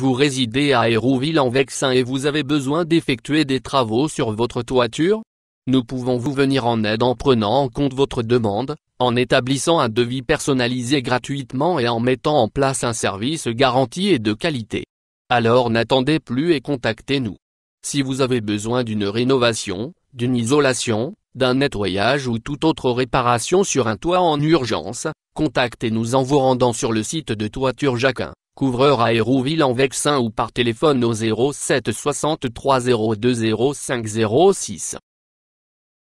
Vous résidez à Hérouville en Vexin et vous avez besoin d'effectuer des travaux sur votre toiture? Nous pouvons vous venir en aide en prenant en compte votre demande, en établissant un devis personnalisé gratuitement et en mettant en place un service garanti et de qualité. Alors n'attendez plus et contactez-nous. Si vous avez besoin d'une rénovation, d'une isolation, d'un nettoyage ou toute autre réparation sur un toit en urgence, contactez-nous en vous rendant sur le site de Toiture Jacquin, couvreur à Hérouville en Vexin ou par téléphone au 07 63 02 05 06.